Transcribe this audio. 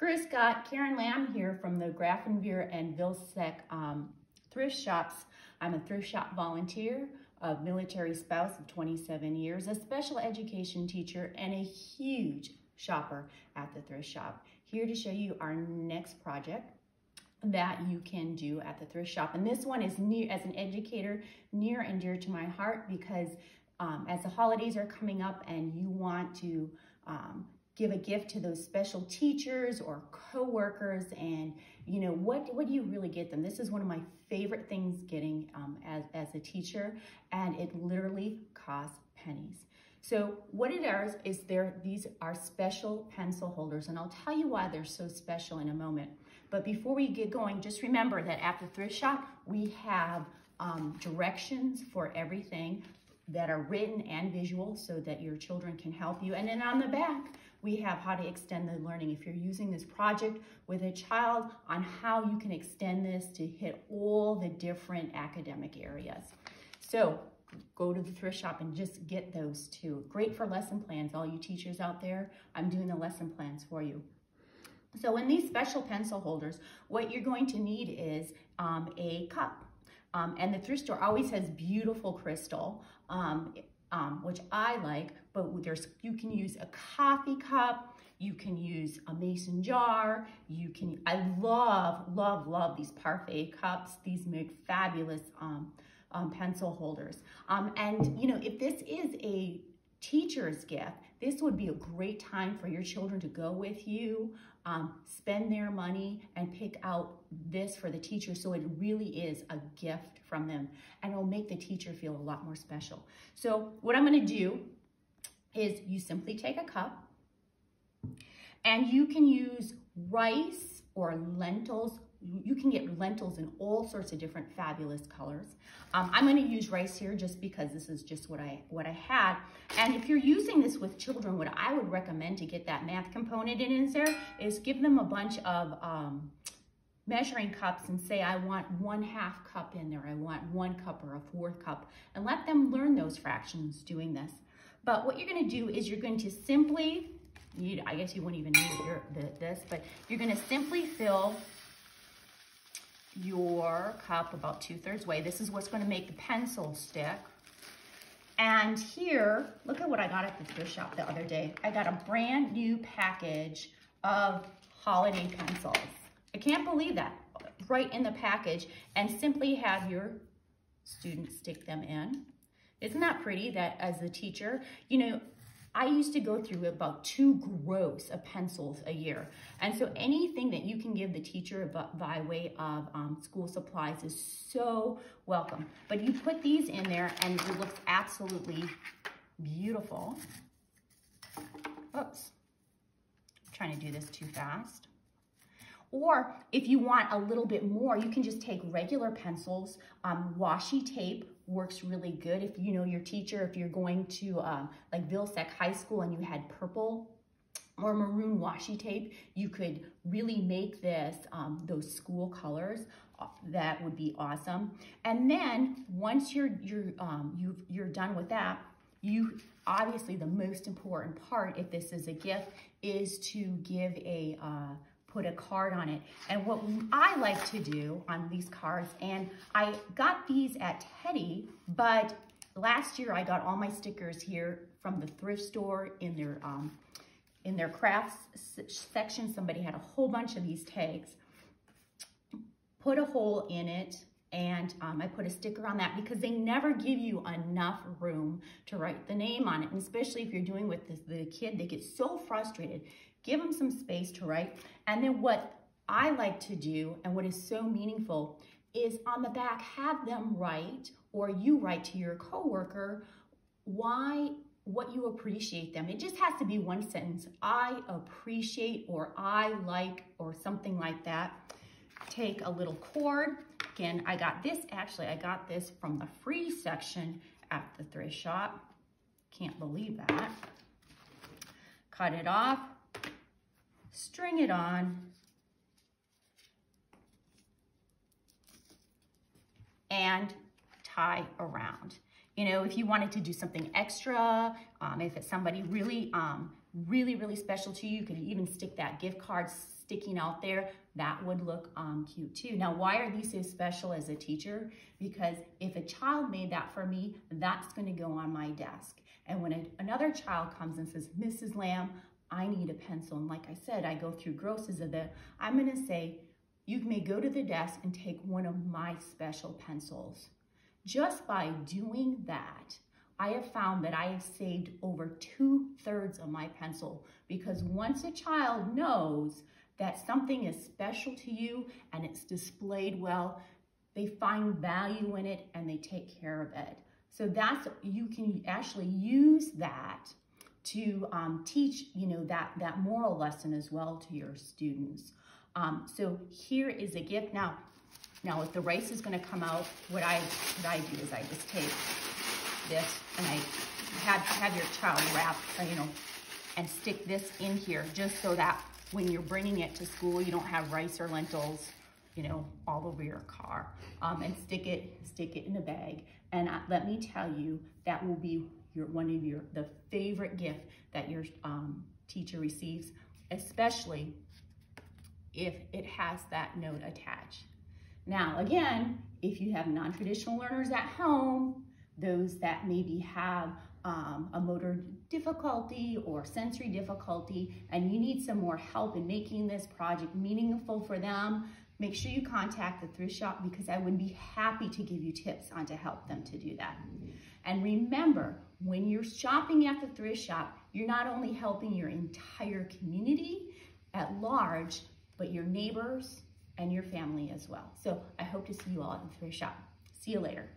Grüß Gott, Karen Lamb here from the Grafenwehr and Vilseck um, thrift shops. I'm a thrift shop volunteer, a military spouse of 27 years, a special education teacher, and a huge shopper at the thrift shop. Here to show you our next project that you can do at the thrift shop. And this one is near, as an educator, near and dear to my heart because um, as the holidays are coming up and you want to um, give a gift to those special teachers or coworkers and you know what what do you really get them? This is one of my favorite things getting um, as, as a teacher and it literally costs pennies. So what it is is there these are special pencil holders and I'll tell you why they're so special in a moment. But before we get going just remember that at the thrift shop we have um, directions for everything that are written and visual so that your children can help you. And then on the back, we have how to extend the learning. If you're using this project with a child on how you can extend this to hit all the different academic areas. So go to the thrift shop and just get those too. Great for lesson plans, all you teachers out there. I'm doing the lesson plans for you. So in these special pencil holders, what you're going to need is um, a cup. Um, and the thrift store always has beautiful crystal, um, um, which I like, but there's you can use a coffee cup, you can use a mason jar, you can, I love, love, love these parfait cups. These make fabulous um, um, pencil holders. Um, and you know, if this is a teacher's gift, this would be a great time for your children to go with you, um, spend their money and pick out this for the teacher so it really is a gift from them and it'll make the teacher feel a lot more special. So what I'm gonna do is you simply take a cup and you can use rice or lentils you can get lentils in all sorts of different fabulous colors. Um, I'm gonna use rice here just because this is just what I, what I had. And if you're using this with children, what I would recommend to get that math component in there is give them a bunch of um, measuring cups and say, I want one half cup in there, I want one cup or a fourth cup, and let them learn those fractions doing this. But what you're gonna do is you're going to simply, you, I guess you wouldn't even need your, the, this, but you're gonna simply fill your cup about two-thirds way. This is what's gonna make the pencil stick. And here, look at what I got at the thrift shop the other day. I got a brand new package of holiday pencils. I can't believe that, right in the package. And simply have your students stick them in. Isn't that pretty that as a teacher, you know, I used to go through about two gross of pencils a year. And so anything that you can give the teacher by way of um, school supplies is so welcome. But you put these in there and it looks absolutely beautiful. Oops, I'm trying to do this too fast. Or if you want a little bit more, you can just take regular pencils, um, washi tape, works really good. If you know your teacher, if you're going to um, like Vilseck High School and you had purple or maroon washi tape, you could really make this um, those school colors. Uh, that would be awesome. And then once you're you're um, you you're done with that, you obviously the most important part, if this is a gift, is to give a uh, put a card on it. And what I like to do on these cards, and I got these at TEDi, but last year I got all my stickers here from the thrift store in their um, in their crafts section. Somebody had a whole bunch of these tags. Put a hole in it, and um, I put a sticker on that because they never give you enough room to write the name on it. And especially if you're doing with the, the kid, they get so frustrated. Give them some space to write. And then what I like to do and what is so meaningful is on the back, have them write or you write to your coworker why what you appreciate them. It just has to be one sentence. I appreciate or I like or something like that. Take a little cord Again, I got this, actually, I got this from the free section at the thrift shop. Can't believe that. Cut it off, string it on, and tie around. You know, if you wanted to do something extra, um, if it's somebody really um, really, really special to you. You could even stick that gift card sticking out there. That would look um, cute too. Now, why are these so special as a teacher? Because if a child made that for me, that's gonna go on my desk. And when a, another child comes and says, Mrs. Lamb, I need a pencil. And like I said, I go through grosses of it. I'm gonna say, you may go to the desk and take one of my special pencils. Just by doing that, I have found that I have saved over two thirds of my pencil because once a child knows that something is special to you and it's displayed well, they find value in it and they take care of it. So that's, you can actually use that to um, teach, you know, that, that moral lesson as well to your students. Um, so here is a gift. Now, now if the rice is gonna come out, what I, what I do is I just take this and I have, have your child wrap, you know, and stick this in here just so that when you're bringing it to school, you don't have rice or lentils, you know, all over your car. Um, and stick it, stick it in a bag. And uh, let me tell you, that will be your one of your the favorite gift that your um, teacher receives, especially if it has that note attached. Now, again, if you have non-traditional learners at home, those that maybe have um, a motor difficulty or sensory difficulty, and you need some more help in making this project meaningful for them, make sure you contact the thrift shop because I would be happy to give you tips on to help them to do that. And remember, when you're shopping at the thrift shop, you're not only helping your entire community at large, but your neighbors and your family as well. So I hope to see you all at the thrift shop. See you later.